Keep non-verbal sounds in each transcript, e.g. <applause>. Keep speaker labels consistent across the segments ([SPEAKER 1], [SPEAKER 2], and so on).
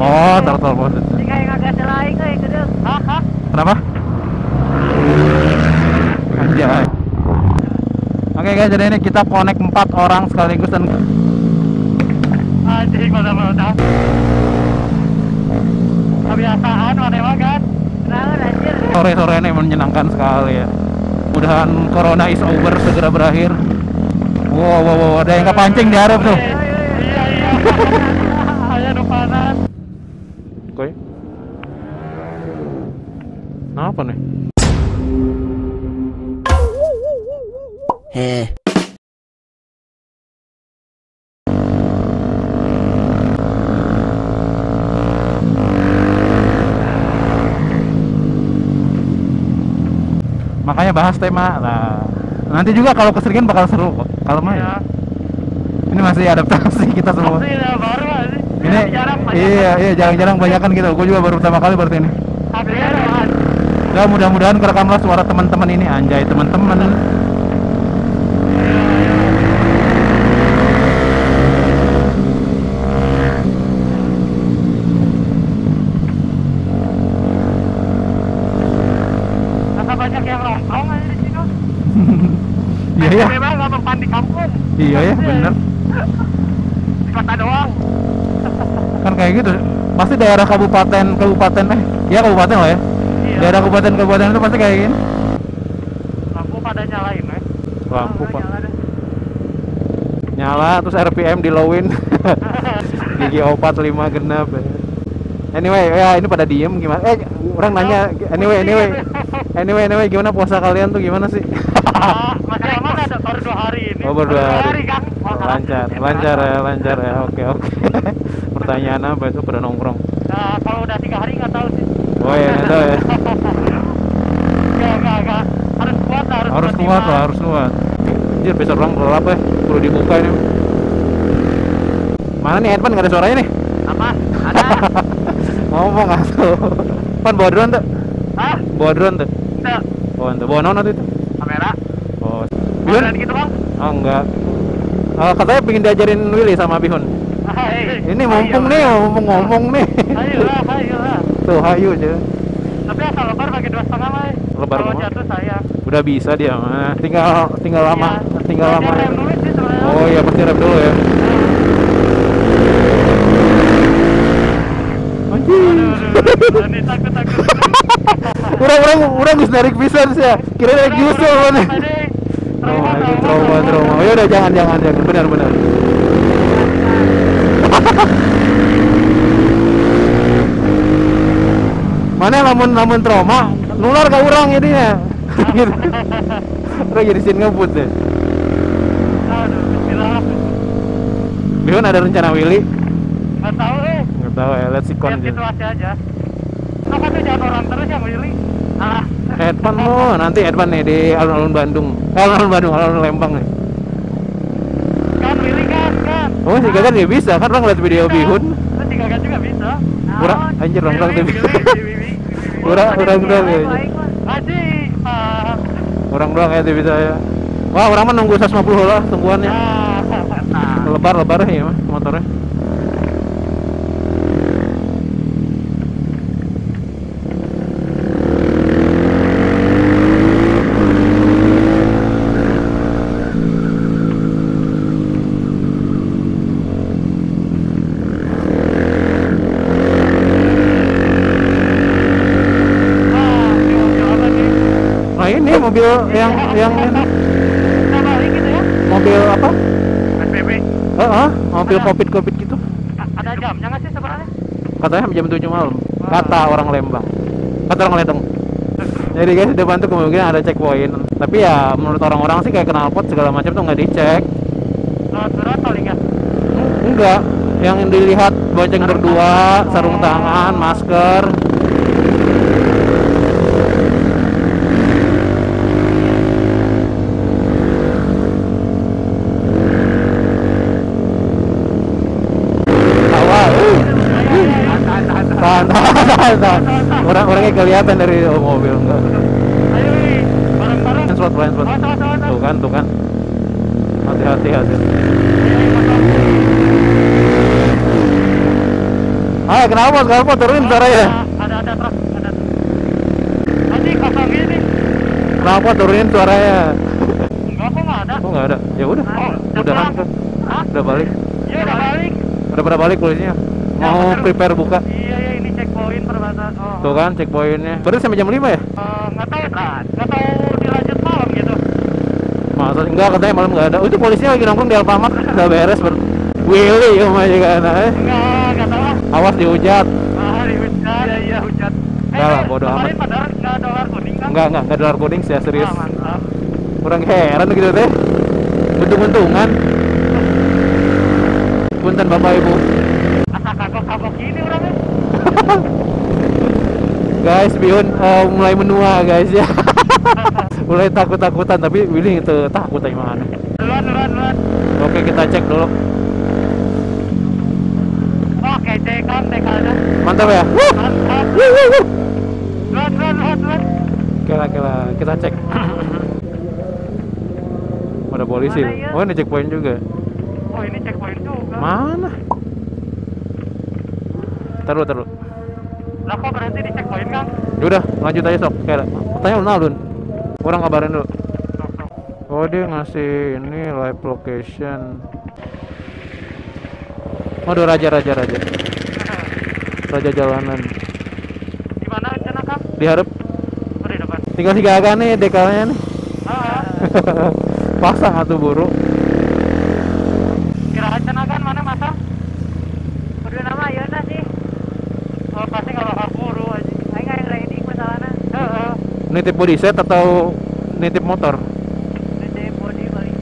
[SPEAKER 1] Oh, throttle positif.
[SPEAKER 2] Ini kayak ngagak selain gitu. Hah? Hah?
[SPEAKER 1] Kenapa? Anjay. Oke guys, jadi ini kita connect 4 orang sekaligus dan
[SPEAKER 2] Anjing mata-mata. Kebiasaan mana kan?
[SPEAKER 1] Sore-sore ini menyenangkan sekali ya. Mudahan corona is over segera berakhir. Wow, wow, wow, ada yang kepancing di Arab tuh.
[SPEAKER 2] Iya iya. Ayo depanan.
[SPEAKER 1] Oke. Apa nih?
[SPEAKER 3] Heh.
[SPEAKER 1] Makanya bahas tema. Nah, nanti juga kalau keseringan bakal seru kok. Kalau mah ya. Ini masih adaptasi kita semua.
[SPEAKER 2] Masih ya baru aja.
[SPEAKER 1] Ini
[SPEAKER 2] jarang
[SPEAKER 1] iya iya jarang-jarang banyakan gitu. Gue juga baru pertama kali berarti ini. Ya mudah-mudahan kerekamlah suara teman-teman ini anjay teman-teman. <laughs> Iya ya.
[SPEAKER 2] Memang nggak mempan di kampung.
[SPEAKER 1] Iya ya bener. <laughs>
[SPEAKER 2] Di kota doang.
[SPEAKER 1] Kan kayak gitu. Pasti daerah kabupaten kabupaten eh ya kabupaten lah ya. Daerah kabupaten kabupaten itu pasti kayak gini.
[SPEAKER 2] Lampu pada nyalain, eh.
[SPEAKER 1] Lampu pak.
[SPEAKER 2] Nyala.
[SPEAKER 1] Nyala terus RPM di lowin. <laughs> Gigi opat lima genap. ya. Anyway, ya ini pada diem gimana? Eh, orang nanya. Anyway, anyway, <laughs> anyway, anyway, gimana puasa kalian tuh gimana sih?
[SPEAKER 2] Ah, masih lama ada baru dua hari ini.
[SPEAKER 1] Oh, baru dua hari.
[SPEAKER 2] kan? Oh,
[SPEAKER 1] lancar, lancar ya, lancar ya. Oke, oke. <laughs> Pertanyaan apa itu pada nongkrong?
[SPEAKER 2] Nah, kalau udah tiga hari nggak tahu sih.
[SPEAKER 1] Oh ya, nggak tahu ya.
[SPEAKER 2] Nggak, nggak, nggak. Harus kuat, harus,
[SPEAKER 1] Harus
[SPEAKER 2] kuat
[SPEAKER 1] lah, harus kuat. Anjir, besok orang gelap ya. Perlu dibuka ini. Mana nih Edvan nggak ada suaranya nih?
[SPEAKER 2] Apa? Ada? <laughs>
[SPEAKER 1] Ngomong atuh. Pan bawa drone tuh.
[SPEAKER 2] Hah?
[SPEAKER 1] Bawa drone tuh.
[SPEAKER 2] Nggak.
[SPEAKER 1] Oh, ente bawa non itu.
[SPEAKER 2] Kamera?
[SPEAKER 1] Oh.
[SPEAKER 2] Bihun? Gitu bang?
[SPEAKER 1] Oh, enggak. Oh, katanya pengen diajarin Willy sama Bihun. Ini mumpung nih, mumpung ngomong nih.
[SPEAKER 2] Ayolah, ayolah.
[SPEAKER 1] Tuh, hayu aja.
[SPEAKER 2] Tapi asal lebar pakai dua setengah mah. eh.
[SPEAKER 1] Lebar
[SPEAKER 2] Kalau jatuh saya.
[SPEAKER 1] Udah bisa dia mah. Tinggal tinggal lama,
[SPEAKER 2] Iya.
[SPEAKER 1] tinggal
[SPEAKER 2] Nah,
[SPEAKER 1] lama.
[SPEAKER 2] rem dulu sih sebenarnya.
[SPEAKER 1] Oh iya, pasti rem dulu ya. Anjing.
[SPEAKER 2] Aduh. Ini takut, takut. <laughs>
[SPEAKER 1] Urang geus narik pisan sih ya. Kira narik nyusul mana. Oh, itu trauma trauma. Oh, ya udah jangan jangan jangan benar benar. <laughs> Mana lamun lamun trauma nular ke urang jadinya. <laughs> Gitu. Urang jadi sin ngebut deh.
[SPEAKER 2] Bismillah.
[SPEAKER 1] Bihun ada rencana Willy?
[SPEAKER 2] Nggak tahu eh.
[SPEAKER 1] Nggak tahu ya, let's see con aja.
[SPEAKER 2] situasi aja. Apa tuh jangan orang terus yang Willy? Ah.
[SPEAKER 1] Advan lo nanti Advan nih di alun-alun Bandung. Eh, alun-alun Bandung, alun-alun Lembang nih.
[SPEAKER 2] Kan Willy kan, kan.
[SPEAKER 1] Oh, si Gagan ya bisa kan orang lihat video Bihun.
[SPEAKER 2] Terus si Gagan juga
[SPEAKER 1] Kurang anjir orang orang
[SPEAKER 2] Willy.
[SPEAKER 1] Kurang kurang doang ya. Orang doang ya bisa ya. Wah, orang mah nunggu 150 lah tungguannya.
[SPEAKER 2] Ah. <laughs> Nah.
[SPEAKER 1] Lebar lebar ya motornya.
[SPEAKER 2] Ah, ini mobil apa nih?
[SPEAKER 1] Nah ini mobil yang yang
[SPEAKER 2] ya.
[SPEAKER 1] mobil apa?
[SPEAKER 2] SPB.
[SPEAKER 1] Eh, ah, mobil covid covid gitu.
[SPEAKER 2] Ada jamnya nggak sih sebenarnya?
[SPEAKER 1] Katanya jam 7 malam. Kata orang Lembang. Kata orang Ledeng. Jadi guys, di depan tuh kemungkinan ada checkpoint. Tapi ya menurut orang-orang sih kayak knalpot segala macam tuh nggak dicek.
[SPEAKER 2] Surat paling nggak?
[SPEAKER 1] Enggak. Yang dilihat bonceng berdua, sarung tangan, masker. Orangnya kelihatan dari mobil enggak.
[SPEAKER 2] Ayo, Wi. bareng-bareng.
[SPEAKER 1] Spot, blind spot. Tuh kan, tuh kan. Hati-hati, hati. Ah, kenapa kenapa turunin suaranya?
[SPEAKER 2] Ada ada truk, ada. Tadi kosong ini.
[SPEAKER 1] Kenapa turunin suaranya?
[SPEAKER 2] Enggak kok nggak ada.
[SPEAKER 1] Oh nggak ada. Ya udah.
[SPEAKER 2] Oh,
[SPEAKER 1] Udah kan? Udah balik.
[SPEAKER 2] Iya udah balik.
[SPEAKER 1] Udah pada balik polisinya.
[SPEAKER 2] Ya,
[SPEAKER 1] Mau prepare buka.
[SPEAKER 2] Iya iya ini checkpoint perbatasan. Oh.
[SPEAKER 1] Tuh kan checkpointnya. Berarti sampai jam 5 ya?
[SPEAKER 2] Eh, nggak tahu kan? Nggak tahu dilanjut malam gitu.
[SPEAKER 1] Masa enggak katanya malam enggak ada. Oh, itu polisinya lagi nongkrong di Alfamart udah beres ber. Willy ya mah juga nah, eh.
[SPEAKER 2] Nggak nggak tahu. lah.
[SPEAKER 1] Awas dihujat.
[SPEAKER 2] Ah dihujat. Iya iya hujat.
[SPEAKER 1] Nggak lah, bodo
[SPEAKER 2] kemarin
[SPEAKER 1] amat.
[SPEAKER 2] padahal nggak dolar kuning kan?
[SPEAKER 1] Enggak enggak enggak dolar coding sih serius.
[SPEAKER 2] Ah, mantap.
[SPEAKER 1] Kurang heran gitu teh. Untung-untungan. Punten Bapak Ibu. Guys, Bihun eh, mulai menua guys ya. <laughs> mulai takut-takutan tapi Willy itu takut aja mana.
[SPEAKER 2] Duluan duluan duluan.
[SPEAKER 1] Oke, kita cek dulu.
[SPEAKER 2] Oke dekan dekannya.
[SPEAKER 1] Mantap ya. Wuh.
[SPEAKER 2] Mantap.
[SPEAKER 1] Wuh, wuh,
[SPEAKER 2] duluan duluan duluan.
[SPEAKER 1] Kira kira kita cek. <laughs> Ada polisi.
[SPEAKER 2] Mana ya?
[SPEAKER 1] Oh, ini checkpoint juga.
[SPEAKER 2] Oh ini checkpoint juga.
[SPEAKER 1] Mana? Taruh, taruh.
[SPEAKER 2] Kok berhenti di checkpoint kan?
[SPEAKER 1] Yaudah, lanjut aja sok. Kayak tanya lu Nalun. Kurang kabarin dulu. Oh, dia ngasih ini live location. Waduh, raja, raja, raja. Raja jalanan.
[SPEAKER 2] Di mana rencana kang?
[SPEAKER 1] Diharap
[SPEAKER 2] Oh di depan.
[SPEAKER 1] tinggal tiga nih dekalnya nih.
[SPEAKER 2] Ah, <laughs>
[SPEAKER 1] Pasang atuh buru.
[SPEAKER 2] kira rencana kan mana masa?
[SPEAKER 3] Kudu nama Yona sih.
[SPEAKER 2] Oh pasti kalau kaburu aja.
[SPEAKER 3] Aing nggak ready masalahnya.
[SPEAKER 2] Heeh.
[SPEAKER 1] Nitip body set atau nitip motor?
[SPEAKER 3] Gede body paling.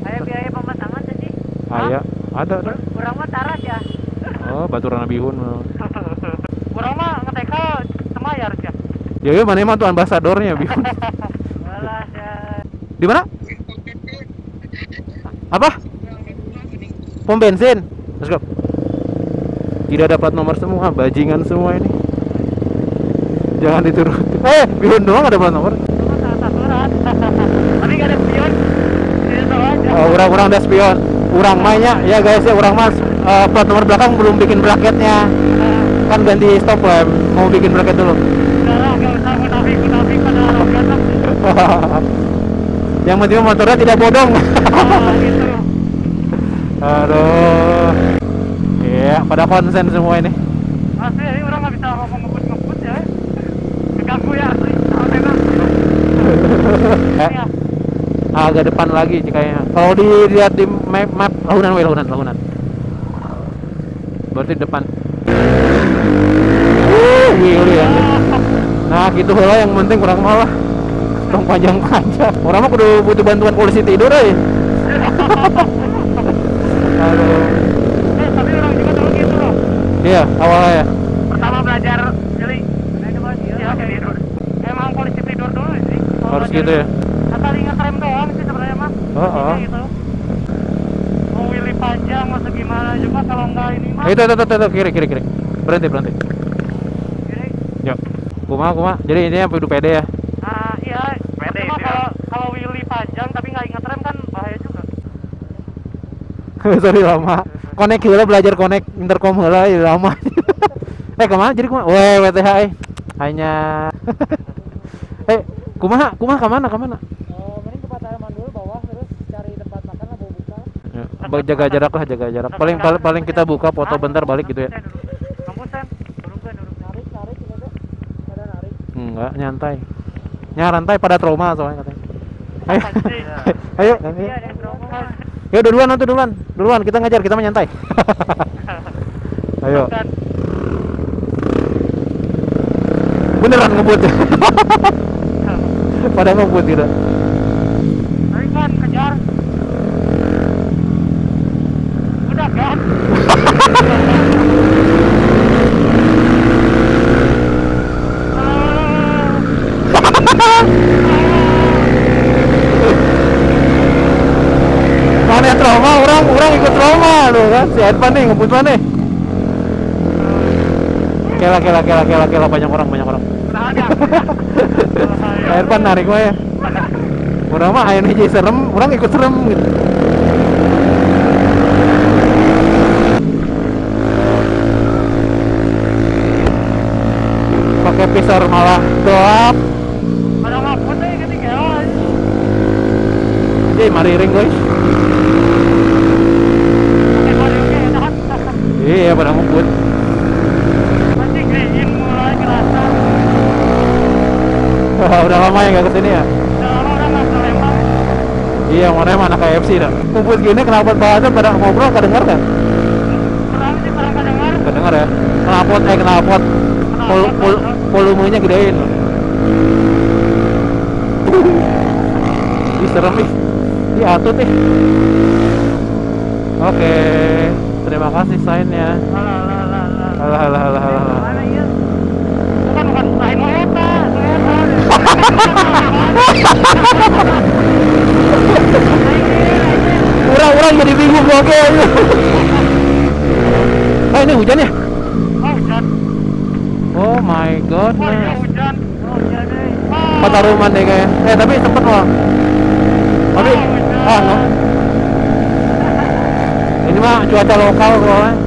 [SPEAKER 3] Aya biaya pemasangan tuh sih.
[SPEAKER 1] Aya, ada, ada.
[SPEAKER 3] Kurang mah tarat ya.
[SPEAKER 1] Oh, baturan bihun. <laughs>
[SPEAKER 2] Kurang mah ngeteka semayar ya.
[SPEAKER 1] Ya, ya mana emang tuh ambasadornya bihun. <laughs>
[SPEAKER 3] Ya.
[SPEAKER 1] Di mana? Apa? Pom bensin. Let's go. Tidak dapat nomor semua, bajingan semua ini. Jangan dituruti. Eh, bihun doang ada plat nomor.
[SPEAKER 2] Tapi nggak ada spion.
[SPEAKER 1] Oh, urang-urang ada spion. Urang mahnya ya guys ya, urang mas eh, plat nomor belakang belum bikin bracketnya. Kan ganti stop lamp, mau bikin bracket dulu. <laughs> Yang penting motornya tidak bodong.
[SPEAKER 2] Ah gitu. <laughs>
[SPEAKER 1] Aduh. Iya, pada konsen semua ini.
[SPEAKER 2] Asli ini orang nggak bisa ngomong ngebut ngebut ya. Keganggu ya asli. Sama tembak.
[SPEAKER 1] Eh,
[SPEAKER 2] Ya.
[SPEAKER 1] Agak depan lagi sih kayaknya. Kalau dilihat di map, map lahunan we lahunan lahunan. Berarti depan. Wuh, Willy ya. Nah, gitu heula yang penting kurang malah. Tong panjang-panjang. Orang mah kudu butuh bantuan polisi tidur euy. Aduh.
[SPEAKER 2] Eh, tapi orang juga dulu gitu loh.
[SPEAKER 1] Iya, awalnya ya.
[SPEAKER 2] Pertama belajar bos. Iya, tidur. Emang polisi tidur dulu sih.
[SPEAKER 1] Harus gitu ya.
[SPEAKER 2] Asal ingat rem doang sih sebenarnya mah.
[SPEAKER 1] Oh, oh.
[SPEAKER 2] Gitu. Mau willy panjang masuk gimana juga kalau nggak ini mah.
[SPEAKER 1] Eh, Itu, itu, itu, itu, kiri, kiri, kiri. Berhenti, berhenti.
[SPEAKER 2] Jadi,
[SPEAKER 1] Yuk. Kumaha, kumaha. Jadi intinya kudu pede ya.
[SPEAKER 2] ah iya.
[SPEAKER 3] Pede ya.
[SPEAKER 2] kalau kalau willy panjang tapi nggak ingat rem kan bahaya juga. <laughs>
[SPEAKER 1] Sorry lama. Connect heula belajar connect intercom heula ieu lama. <laughs> eh ke mana jadi kumaha? Weh WTH eh. Hanya <laughs> Eh, kumaha? Kumaha ke mana? Ke mana?
[SPEAKER 3] Oh, mending ke Pataman dulu bawah terus cari tempat makan lah mau buka.
[SPEAKER 1] Ya, ba- jaga jarak lah, jaga jarak. Paling paling, paling kita buka foto bentar balik gitu ya. Enggak, nyantai. Nyarantai pada trauma soalnya katanya. Ayo.
[SPEAKER 2] Anjing. <laughs>
[SPEAKER 1] Ayo.
[SPEAKER 3] Iya.
[SPEAKER 1] Ya udah duluan nanti duluan. Duluan kita ngajar, kita mah nyantai. <laughs> Ayo. Beneran ngebut. <laughs> pada ngebut gitu.
[SPEAKER 2] tarik kan kejar. Udah kan? Ah.
[SPEAKER 1] Mana trauma orang trauma lu kan? Si Edvan nih ngebut mana kela kela kela kela kela. Banyak orang banyak orang.
[SPEAKER 2] Ya.
[SPEAKER 1] Edvan narik mah ya orang mah ayo hiji serem orang ikut serem gitu. Visor malah gelap
[SPEAKER 2] Ada ngapun deh ketinggalan.
[SPEAKER 1] jadi mari ring guys
[SPEAKER 2] Oke, mari oke, enak.
[SPEAKER 1] Iya pada ngumpul
[SPEAKER 2] Masih green mulai kerasa.
[SPEAKER 1] udah lama ya nggak ke sini ya?
[SPEAKER 2] Udah lama udah nggak ke Lembang.
[SPEAKER 1] iya mana mana KFC dah. Kumpul gini kenapa bahasnya pada ngobrol kedenger kan?
[SPEAKER 2] Pernah sih pernah kedengar.
[SPEAKER 1] kedenger ya? Knalpot eh knalpot. Vol, vol, volumenya gedein. Ih serem nih Ih atut nih Oke Terima kasih sign-nya
[SPEAKER 3] ya?
[SPEAKER 2] Kan bukan lain Toyota, Toyota.
[SPEAKER 1] Orang-orang jadi bingung oke <laughs> Eh ini hujan ya?
[SPEAKER 2] Oh, hujan.
[SPEAKER 1] Oh my god
[SPEAKER 2] Oh, iya hujan.
[SPEAKER 3] Oh, deh.
[SPEAKER 1] Pataruman deh kayaknya Eh tapi sempet loh Tapi
[SPEAKER 2] Oh.
[SPEAKER 1] Ah no Ini mah cuaca lokal kok